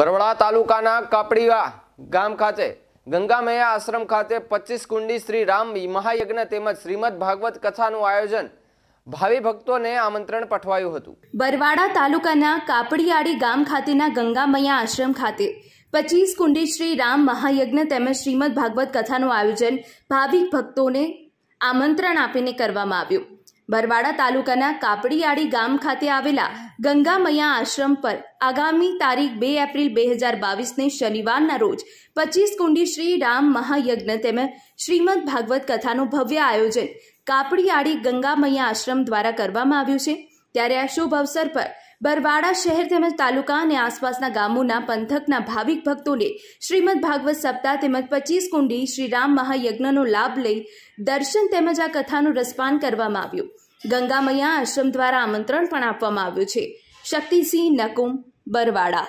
બરવાડા તાલુકાના કાપડીવા ગામ ખાતે, ગંગામૈયા આશ્રમ ખાતે પચીસ કુંડી શ્રી રામ મહાયજ્ઞ તેમજ શ્રીમદ ભાગવત કથાનું આયોજન ભાવિ ભક્તોને આમંત્રણ પઠવાયું હતું. બરવાડા તાલુકાના કાપડિયાળી ગામ ખાતેના ગંગામૈયા આશ્રમ ખાતે પચીસ કુંડી શ્રી રામ મહાયજ્ઞ તેમજ શ્રીમદ ભાગવત કથાનું આયોજન ભાવિક ભક્તોને આમંત્રણ આપીને કરવામાં આવ્યું. બરવાડા તાલુકાના કાપડિયાળી ગામ ખાતે આવેલા ગંગામૈયા આશ્રમ પર આગામી તારીખ બે એપ્રિલ બે હજાર બાવીસને શનિવારના રોજ પચીસ કુંડી શ્રી રામ મહાયજ્ઞ તેમજ શ્રીમદ ભાગવત કથાનું ભવ્ય આયોજન કાપડીયાળી ગંગામૈયા આશ્રમ દ્વારા કરવામાં આવ્યું છે. ત્યારે આ શુભ અવસર પર બરવાડા શહેર તેમજ તાલુકા અને આસપાસના ગામોના પંથકના ભાવિક ભક્તોને શ્રીમદ ભાગવત સપ્તાહ તેમજ પચીસ કુંડી શ્રી રામ મહાયજ્ઞનો લાભ લઈ દર્શન તેમજ આ કથાનું રસપાન કરવામાં આવ્યું. ગંગામૈયા આશ્રમ દ્વારા આમંત્રણ પણ આપવામાં આવ્યું છે. શક્તિસિંહ નકુમ, બરવાડા.